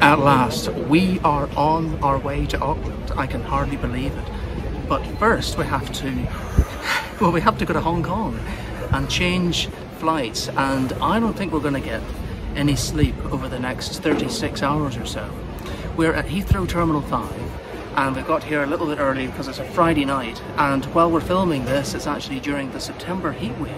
At last, we are on our way to Auckland. I can hardly believe it. But first, we have to, well, we have to go to Hong Kong and change flights. And I don't think we're going to get any sleep over the next 36 hours or so. We're at Heathrow Terminal 5 and we got here a little bit early because it's a Friday night. And while we're filming this, it's actually during the September heat wave.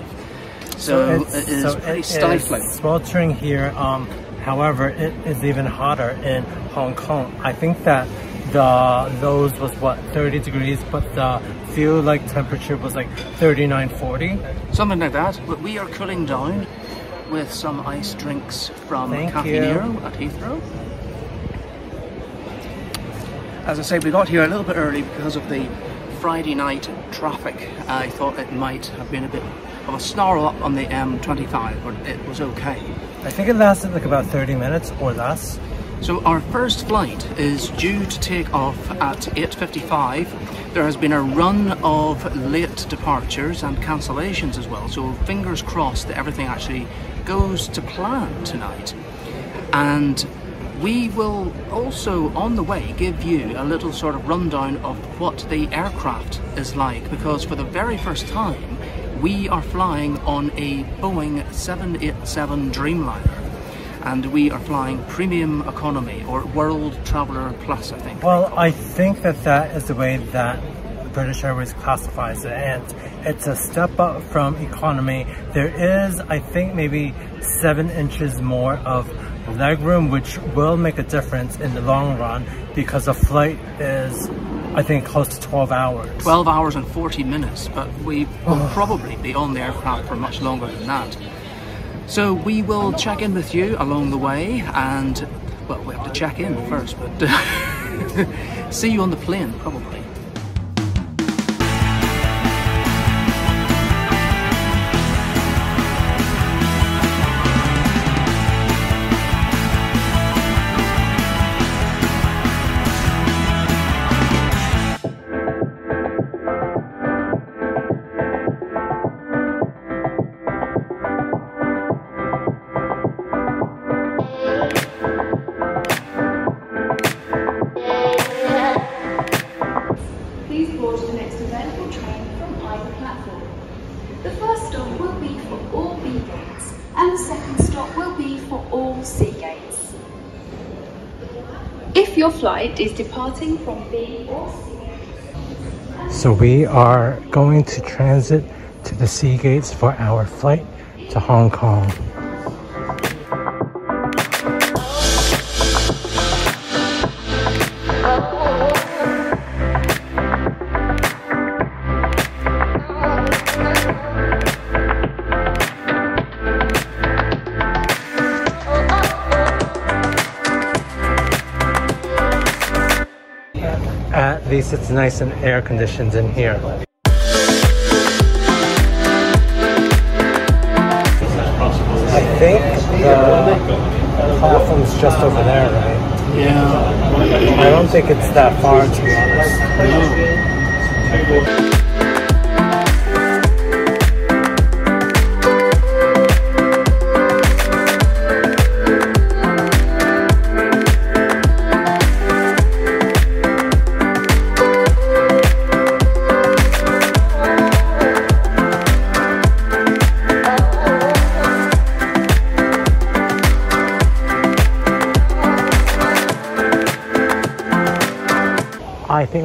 So, so it is so pretty it stifling. Is sweltering here. Um, However, it is even hotter in Hong Kong. I think that the lows was what 30 degrees but the feel like temperature was like 39 40 something like that but we are cooling down with some ice drinks from Thank Cafe you. Nero at Heathrow as I say we got here a little bit early because of the Friday night traffic I thought it might have been a bit of a snarl up on the um, M25 but it was okay I think it lasted like about 30 minutes or less. So our first flight is due to take off at 8.55. There has been a run of late departures and cancellations as well, so fingers crossed that everything actually goes to plan tonight. And we will also, on the way, give you a little sort of rundown of what the aircraft is like, because for the very first time, we are flying on a Boeing 787 Dreamliner and we are flying premium economy or world traveler plus I think. Well I think that that is the way that British Airways classifies it and it's a step up from economy. There is I think maybe seven inches more of leg room which will make a difference in the long run because the flight is I think close to 12 hours. 12 hours and 40 minutes, but we will oh. probably be on the aircraft for much longer than that. So we will check in with you along the way and, well, we have to check in first, but see you on the plane probably. If your flight is departing from B So we are going to transit to the C gates for our flight to Hong Kong. Least it's nice and air conditioned in here. I think the platform's just over there, right? Yeah. I don't think it's that far, to be honest. I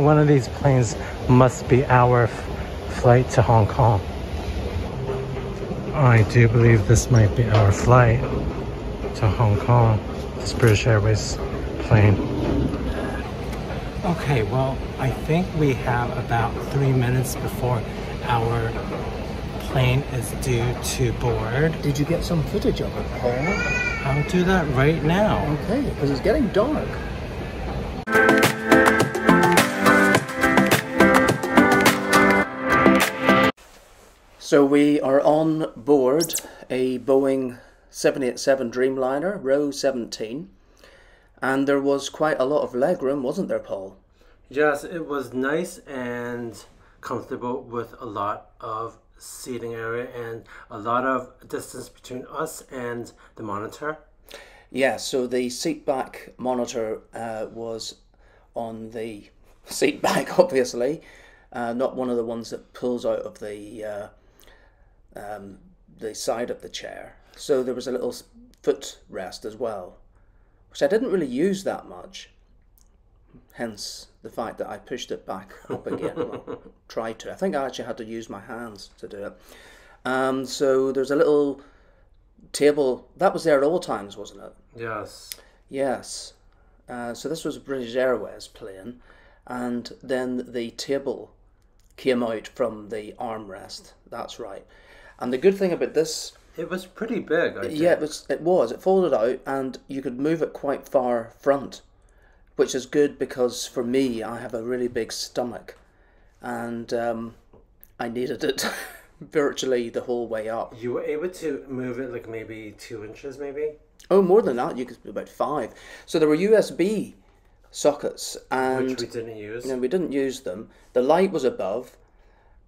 one of these planes must be our flight to Hong Kong. I do believe this might be our flight to Hong Kong, this British Airways plane. Okay, well, I think we have about three minutes before our plane is due to board. Did you get some footage of it, Paul? I'll do that right now. Okay, because it's getting dark. So we are on board a Boeing 787 Dreamliner, row 17, and there was quite a lot of legroom, wasn't there, Paul? Yes, it was nice and comfortable with a lot of seating area and a lot of distance between us and the monitor. Yeah, so the seat back monitor uh, was on the seat back, obviously, uh, not one of the ones that pulls out of the uh, um, the side of the chair. So there was a little foot rest as well, which I didn't really use that much. Hence the fact that I pushed it back up again. well, tried to. I think I actually had to use my hands to do it. Um, so there's a little table that was there at all times, wasn't it? Yes. Yes. Uh, so this was a British Airways plane, and then the table came out from the armrest. That's right. And the good thing about this, It was pretty big. I think. yeah, it was. It was. It folded out, and you could move it quite far front, which is good because for me, I have a really big stomach, and um, I needed it virtually the whole way up. You were able to move it like maybe two inches, maybe. Oh, more than that. You could about five. So there were USB sockets, and Which we didn't use. and we didn't use them. The light was above,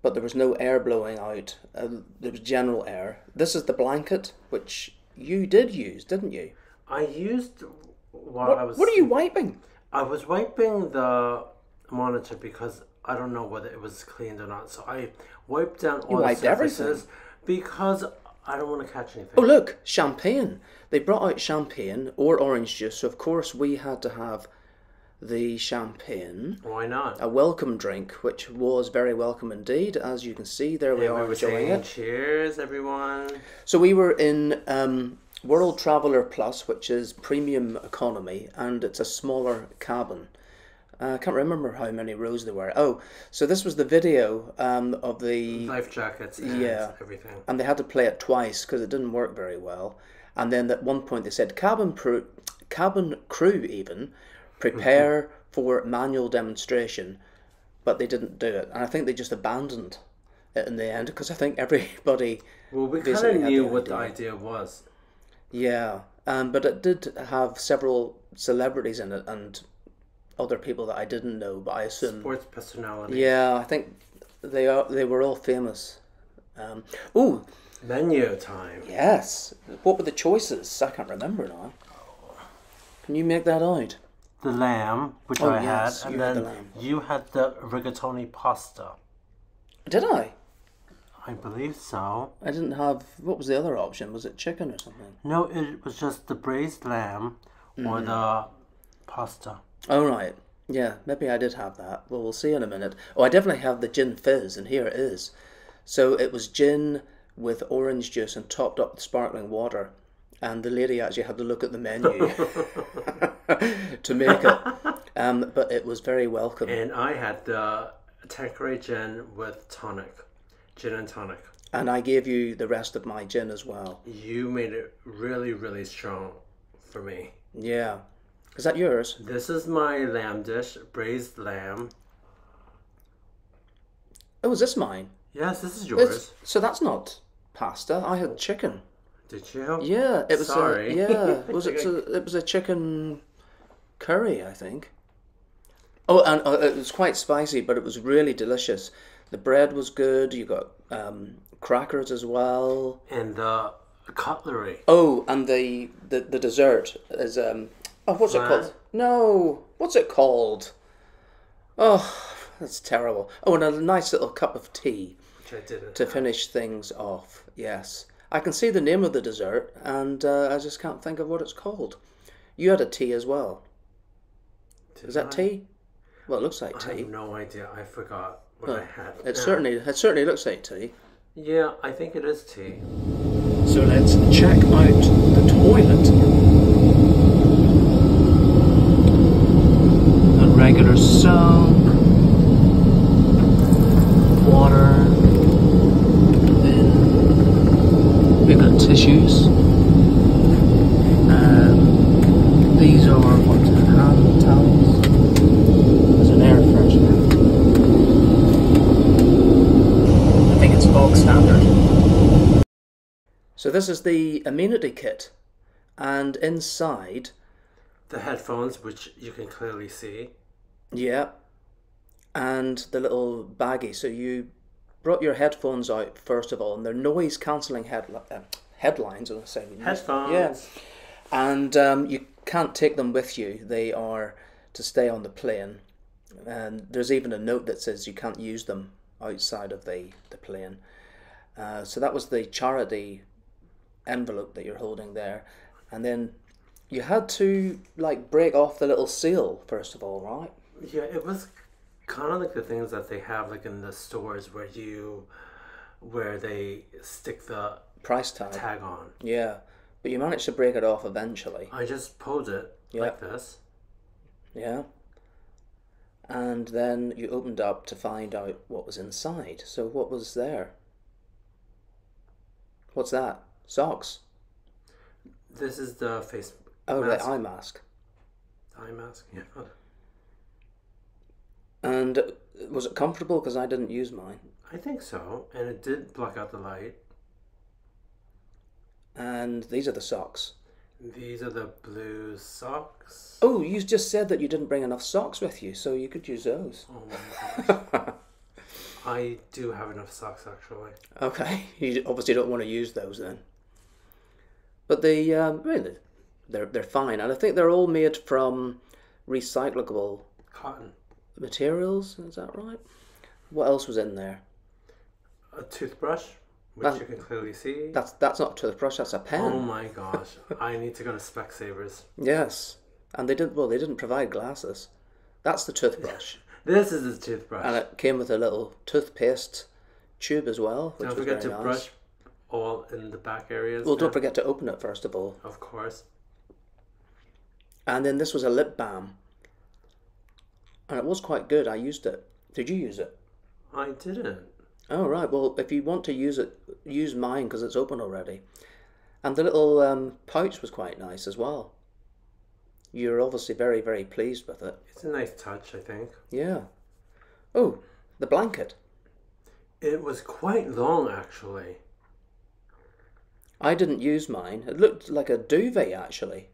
but there was no air blowing out. Uh, there was general air. This is the blanket, which you did use, didn't you? I used while I What, was. what are you wiping? I was wiping the monitor because I don't know whether it was cleaned or not. So I wiped down all the wiped surfaces because I don't want to catch anything. Oh, look, champagne. They brought out champagne or orange juice, so of course we had to have the champagne. Why not? A welcome drink, which was very welcome indeed. As you can see, there we And are we enjoying it. cheers, everyone. So we were in um, World Traveller Plus, which is premium economy, and it's a smaller cabin. Uh, I can't remember how many rows there were. Oh, so this was the video um, of the, Life jackets and Yeah. everything. and they had to play it twice because it didn't work very well. And then at one point they said cabin crew, cabin crew even prepare for manual demonstration, but they didn't do it, and I think they just abandoned it in the end because I think everybody Well, we kind of knew the what the idea. was. Yeah, um, but it did have several celebrities in it and other people that I didn't know, but I assume. Sports personality. Yeah, I think they are. They were all famous. Um, oh Menu time. yes, what were the choices? I can't remember now. Can you make that out? The lamb, which Oh, I yes, had, and had then the you had the rigatoni pasta. Did I? I believe so. I didn't have. What was the other option? Was it chicken or something? No, it was just the braised lamb Mm-hmm. or the pasta. Oh right, yeah, maybe I did have that. Well, we'll see in a minute. Oh, I definitely have the gin fizz, and here it is. So it was gin with orange juice and topped up with sparkling water. And the lady actually had to look at the menu to make it. Um, but it was very welcome. And I had the Tanqueray gin with tonic. Gin and tonic. And I gave you the rest of my gin as well. You made it really, really strong for me. Yeah. Is that yours? This is my lamb dish, braised lamb. Oh, is this mine? Yes, this is It's, yours. so that's not pasta. I had chicken. Did you? Yeah, it was. Sorry. A, yeah, was it? A, it was a chicken curry, I think. Oh, and uh, it was quite spicy, but it was really delicious. The bread was good. You got um, crackers as well. And the cutlery. Oh, and the the, the dessert is um. Oh, what's it called? No, what's it called? Oh, that's terrible. Oh, and a nice little cup of tea Which I didn't. to finish things off. Yes, I can see the name of the dessert, and uh, I just can't think of what it's called. You had a tea as well. Did Is that I? tea? Well, it looks like tea. I have no idea. I forgot what I had. It now. certainly, it certainly looks like tea. Yeah, I think it is tea. So let's check out the toilet. A regular soap, water, then we've got tissues. Um, these are what hand towels. There's an air freshener. I think it's bog standard. So this is the amenity kit, and inside, The headphones, which you can clearly see. yeah, and the little baggie. So you brought your headphones out first of all, and they're noise cancelling head uh, headlines. I was saying Headphones. Yeah, and um, you can't take them with you. They are to stay on the plane, and there's even a note that says you can't use them outside of the the plane. Uh, so that was the charity envelope that you're holding there, and then you had to like break off the little seal first of all, right? Yeah, it was kind of like the things that they have like in the stores where you where they stick the Price tag. tag on. Yeah, but you managed to break it off eventually. I just pulled it like this. Yeah. And then you opened up to find out what was inside. So what was there? What's that? Socks. This is the face Oh, mask. the eye mask. eye mask. Yeah. And was it comfortable? Because I didn't use mine. I think so, and it did block out the light. And these are the socks. These are the blue socks. Oh, you just said that you didn't bring enough socks with you, so you could use those. Oh. I do have enough socks actually. Okay, you obviously don't want to use those then. But they, um, they're they're fine, and I think they're all made from recyclable Cotton. materials. Is that right? What else was in there? A toothbrush, which That- you can clearly see. That's that's not a toothbrush. That's a pen. Oh my gosh. I need to go to Specsavers. Yes, and they didn't. well. They didn't provide glasses. That's the toothbrush, This is the toothbrush. and it came with a little toothpaste tube as well, which don't was forget very to nice. brush all in the back areas. Well, don't forget to open it first of all. Of course. And then this was a lip balm, and it was quite good. I used it. Did you use it? I didn't. Oh right. Well, if you want to use it, use mine because it's open already. And the little um, pouch was quite nice as well. You're obviously very very pleased with it. It's a nice touch, I think. Yeah. Oh, the blanket. It was quite long, actually. I didn't use mine. It looked like a duvet actually.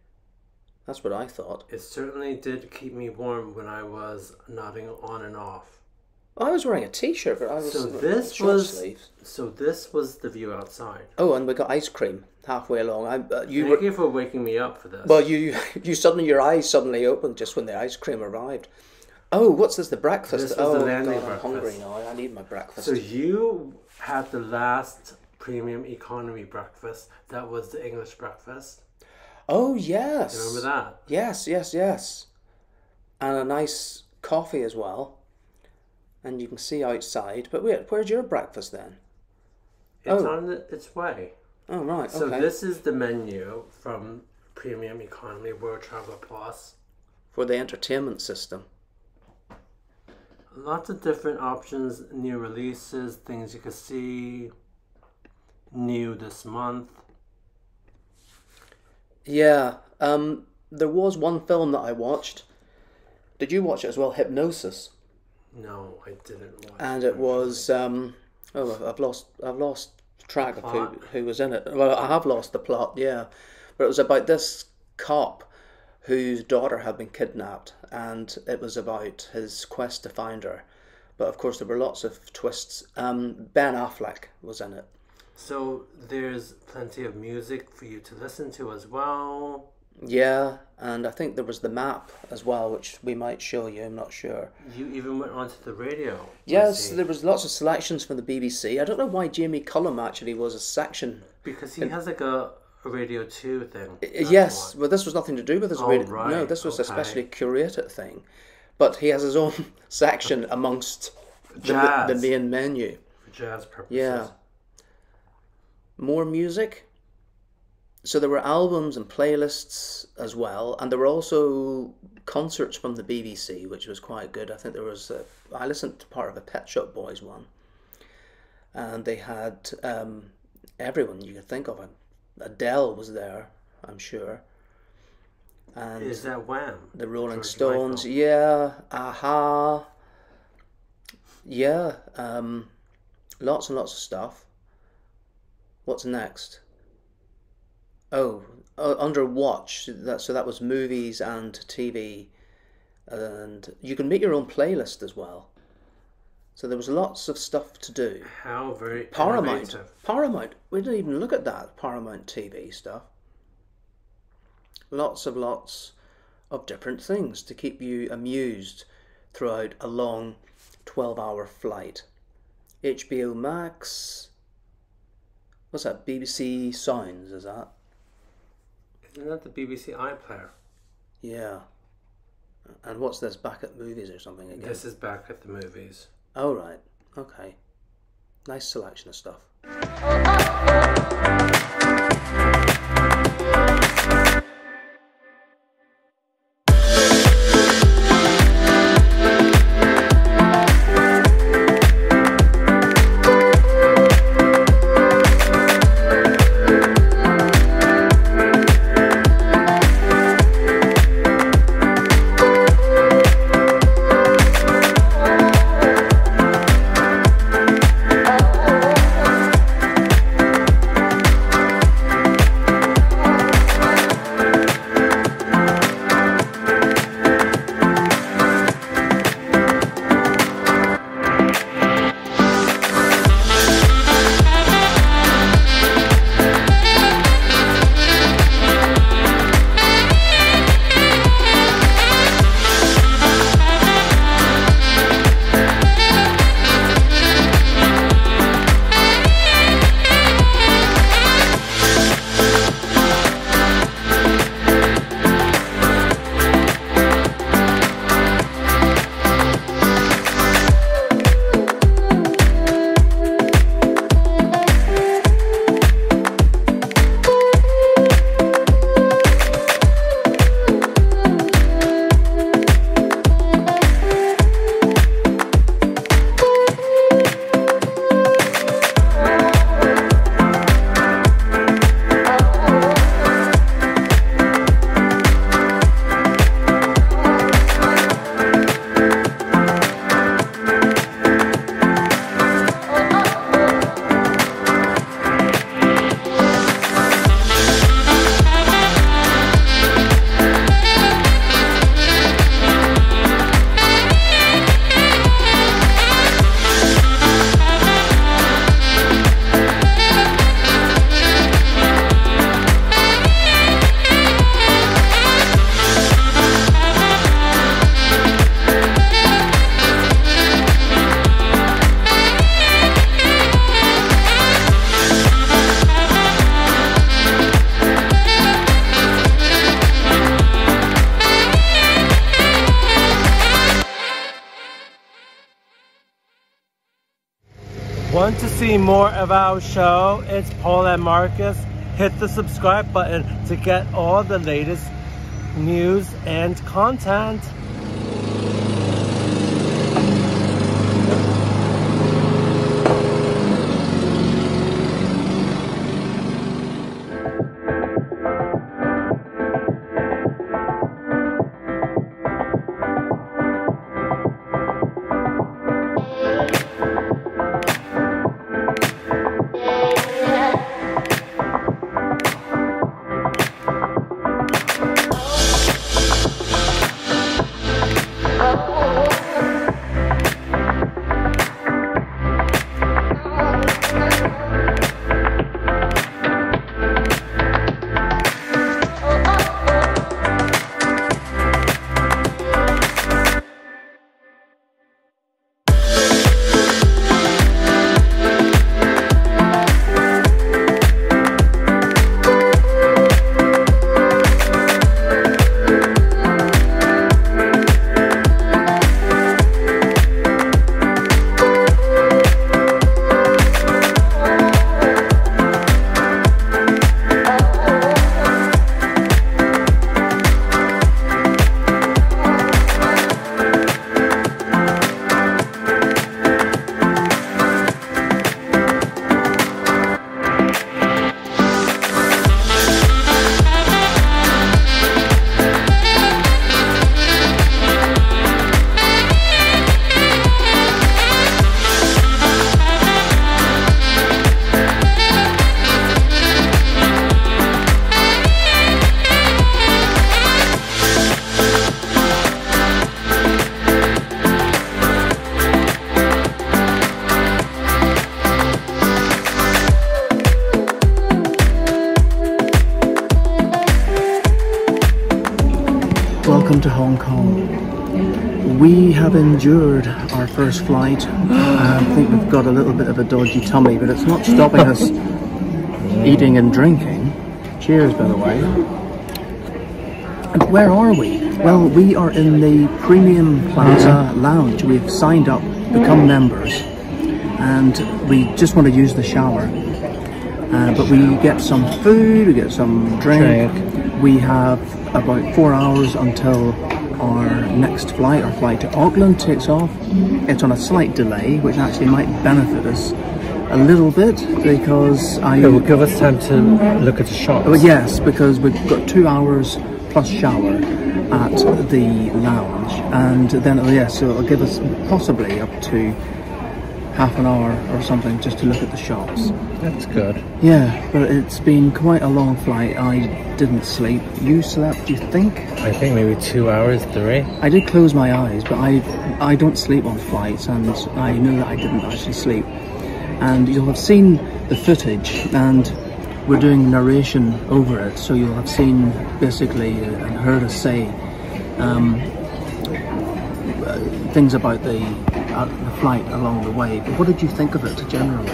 That's what I thought. It certainly did keep me warm when I was nodding on and off. I was wearing a t-shirt, but I was So this was sleeves. so this was the view outside. Oh, and we got ice cream halfway along. I, uh, you Thank were you for waking me up for this. well. You you suddenly your eyes suddenly opened just when the ice cream arrived. Oh, what's this? The breakfast. This oh the landing God, I'm hungry now. I need my breakfast. so you had the last premium economy breakfast. That was the English breakfast. oh yes. Remember that? Yes, yes, yes. And a nice coffee as well. And you can see outside. But wait, where's your breakfast then? It's Oh. on the, its way. Oh right. So okay. this is the menu from Premium Economy World Traveler Plus. for the entertainment system. Lots of different options, new releases, things you can see. New this month. Yeah. Um. There was one film that I watched. Did you watch it as well? Hypnosis. No, I didn't watch. and it was um, oh I've lost I've lost track of who, who was in it. Well, I have lost the plot, yeah, but it was about this cop whose daughter had been kidnapped, and it was about his quest to find her. But of course, there were lots of twists. Um, ben Affleck was in it. So there's plenty of music for you to listen to as well. Yeah, and I think there was the map as well, which we might show you. I'm not sure. You even went onto the radio. Yes, there was lots of selections from the BBC. I don't know why Jamie Cullum actually was a section because he has like a, a radio two thing. Yes, well, this was nothing to do with his Oh, radio. No, this was a specially curated thing. But he has his own section amongst the, the main menu. for jazz purposes. Yeah. More music. So there were albums and playlists as well, and there were also concerts from the BBC, which was quite good. I think there was. A, I listened to part of a Pet Shop Boys one, and they had um, everyone you could think of. Adele was there, I'm sure, and Is that Wham? the Rolling George Stones, Michael. yeah, Aha, yeah, um, lots and lots of stuff. What's next? Oh, uh, under Watch. That so that was movies and TV, and you can make your own playlist as well. So there was lots of stuff to do. How very Paramount, innovative. Paramount. We didn't even look at that Paramount TV stuff. lots of lots of different things to keep you amused throughout a long 12 hour flight. HBO Max. What's that? BBC Sounds, is that? Isn't that the BBC iPlayer? Yeah. And what's this? Back at movies or something again? This is back at the movies. Oh, right. Okay. Nice selection of stuff. Oh, oh, oh. See more of our show? It's Paul and Marcus. Hit the subscribe button to get all the latest news and content. Our first flight. I think we've got a little bit of a dodgy tummy, but it's not stopping us eating and drinking. Cheers, by the way. And where are we? Well, we are in the Premium Plaza Lounge. We've signed up, become members, and we just want to use the shower. Uh, but we get some food, we get some drink. We have about four hours until our next flight. Our flight to Auckland takes off. It's on a slight delay, which actually might benefit us a little bit because I. It will give us time to look at the shops. Oh, yes, because we've got two hours plus shower at the lounge, and then oh, yes, so it'll give us possibly up to half an hour or something just to look at the shops. That's good. Yeah, but it's been quite a long flight. I didn't sleep. You slept, do you think? I think maybe two hours, three. I did close my eyes, but I I don't sleep on flights, and I know that I didn't actually sleep. And you'll have seen the footage, and we're doing narration over it, so you'll have seen basically and heard us say um, things about the, uh, the flight along the way. But what did you think of it generally?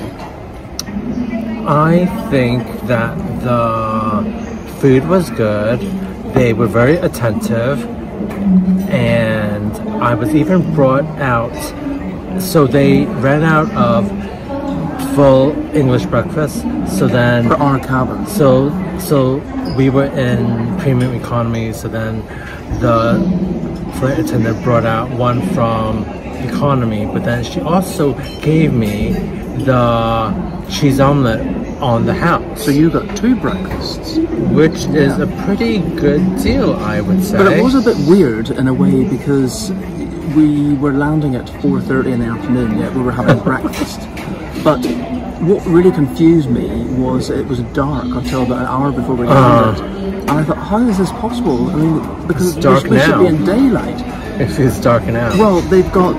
I think that the food was good. They were very attentive, and I was even brought out. So they ran out of full English breakfast. So then For our cabin. So so we were in premium economy. So then the flight attendant brought out one from economy, but then she also gave me the cheese omelet on the house, So you got two breakfasts. which is a pretty good deal, I would say. But it was a bit weird in a way because we were landing at 4.30 in the afternoon, yet we were having breakfast. But what really confused me was it was dark until about an hour before we landed. Ah. and I thought, how is this possible? I mean, because It's dark we're supposed now. be in daylight. If it's darking out. Well, they've got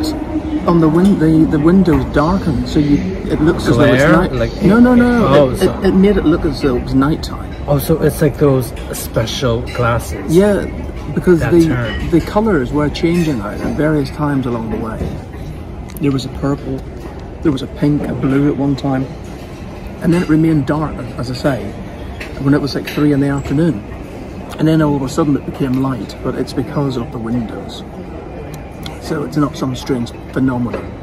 on the win- the, the windows darkened, so you it looks as though it's night. Like- no, no, no. Oh, it, so- it, it made it look as though it was nighttime. oh, so it's like those special glasses. Yeah, because the turn. the colours were changing out at various times along the way. There was a purple, there was a pink, a blue at one time, and then it remained dark, as I say, when it was like three in the afternoon. And then all of a sudden it became light, but it's because of the windows. So it's not some strange phenomenon.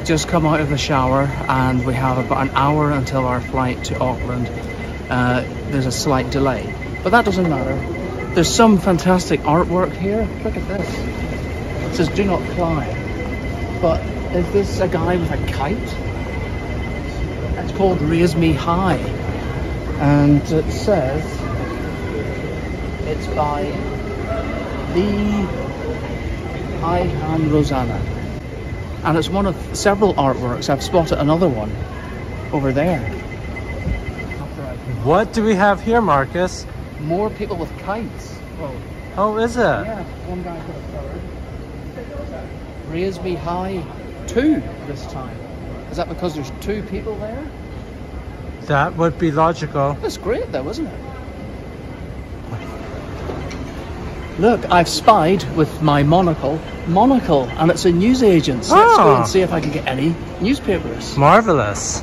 We have just come out of the shower and we have about an hour until our flight to Auckland. Uh, there's a slight delay, but that doesn't matter. There's some fantastic artwork here. Look at this. It says do not climb. But is this a guy with a kite? It's called Raise Me High. And it says it's by Lee Ihan Rosanna and it's one of several artworks. I've spotted another one over there. What do we have here, Marcus? More people with kites. Oh, Oh, is it? yeah, one guy got a third. Raise me high, two this time. Is that because there's two people there? That would be logical. That's great though, isn't it? Look, I've spied with my monocle, monocle, and it's a newsagent. So let's go Ah. and see if I can get any newspapers. Marvelous.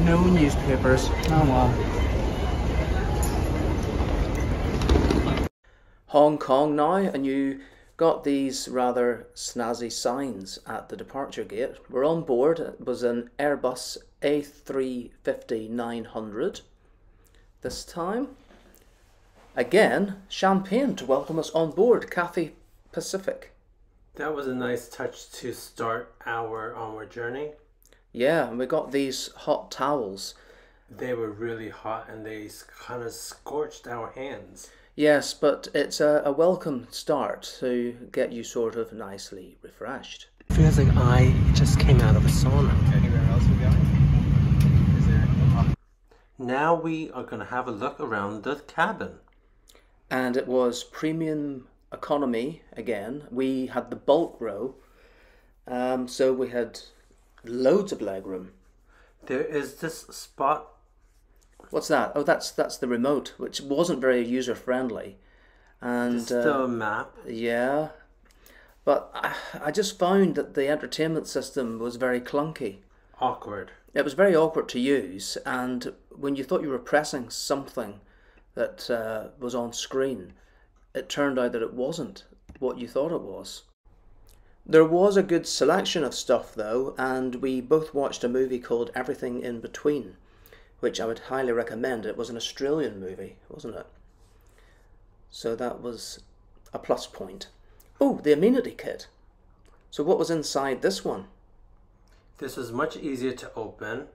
No newspapers. Oh well. Hong Kong now, and you got these rather snazzy signs at the departure gate. We're on board. It was an Airbus A350-900 this time. Again, champagne to welcome us on board, Cathay Pacific. That was a nice touch to start our onward journey. Yeah, and we got these hot towels. They were really hot and they kind of scorched our hands. Yes, but it's a, a welcome start to get you sort of nicely refreshed. Feels like I just came out of a sauna. Anywhere else we going? Is there? Now we are going to have a look around the cabin. And it was premium economy again. We had the bulk row, um, so we had loads of legroom. There is this spot. What's that? Oh, that's that's the remote, which wasn't very user friendly. And This uh, the map. yeah, but I, I just found that the entertainment system was very clunky. Awkward. It was very awkward to use, and when you thought you were pressing something that uh, was on screen, it turned out that it wasn't what you thought it was. There was a good selection of stuff though, and we both watched a movie called Everything in Between, which I would highly recommend. It was an Australian movie, wasn't it? So that was a plus point. Oh, the amenity kit. So what was inside this one? This is much easier to open.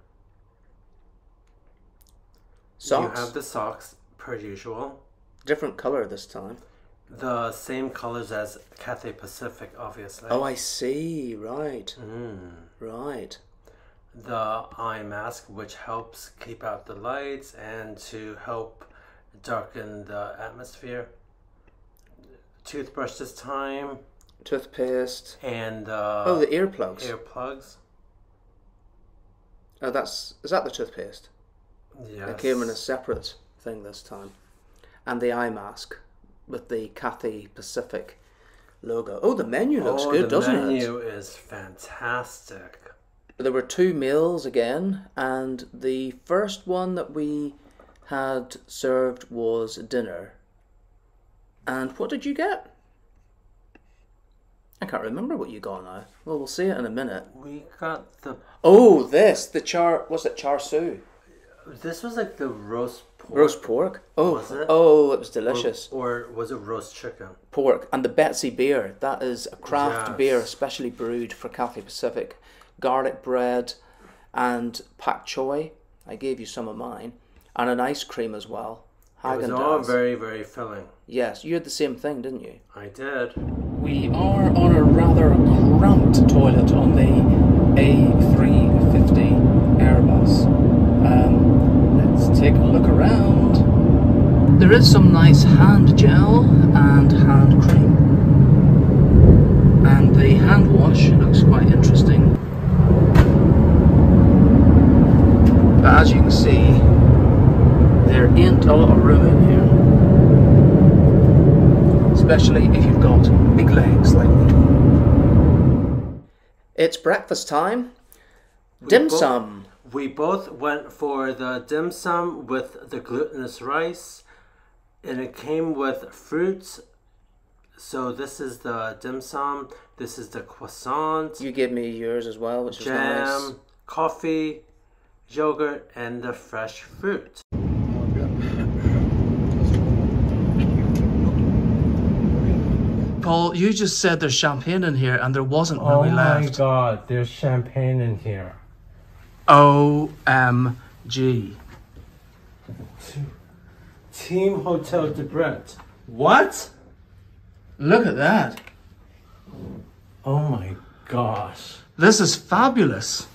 Socks. You have the socks per usual. Different color this time. The same colors as Cathay Pacific, obviously. Oh, I see. Right. Mm. Right. The eye mask, which helps keep out the lights and to help darken the atmosphere. Toothbrush this time, Toothpaste. and uh, oh, the earplugs. earplugs. Oh, that's is that the toothpaste? Yes. It came in a separate thing this time, and the eye mask with the Cathay Pacific logo. Oh, the menu looks oh, good, the doesn't menu it? is fantastic. There were two meals again, and the first one that we had served was dinner. And what did you get? I can't remember what you got now. Well, we'll see it in a minute. We got the. Oh, this the char. Was it char siu? This was like the roast pork. Roast pork. Oh, Was it? oh, it was delicious. Or was it roast chicken? Pork and the Betsy beer. That is a craft Yes. beer, especially brewed for Cathay Pacific. Garlic bread and pak choi. I gave you some of mine, and an ice cream as well. It was all Dazs. very, very filling. Yes, you had the same thing, didn't you? I did. We are on a rather cramped toilet on the A350 Airbus. Um, let's take a look around. There is some nice hand gel and hand cream. And the hand wash looks quite interesting. But as you can see, there ain't a lot of room in here especially if you've got big legs like me. It's breakfast time. Dim sum. We both went for the dim sum with the glutinous rice, and it came with fruits. So this is the dim sum. This is the croissant, You gave me yours as well, which is jam, nice. coffee, yogurt, and the fresh fruit. Paul, you just said there's champagne in here and there wasn't when Oh we left. Oh my God, there's champagne in here. OMG. Team Hotel de Brett. What? Look at that. Oh my gosh. This is fabulous.